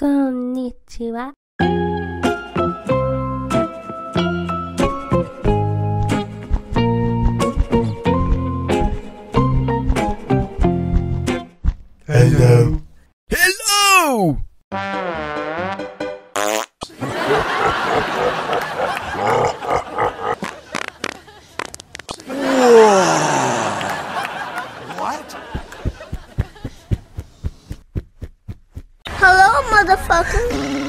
Konnichiwa. Hello. Hello! Hello? Motherfucker.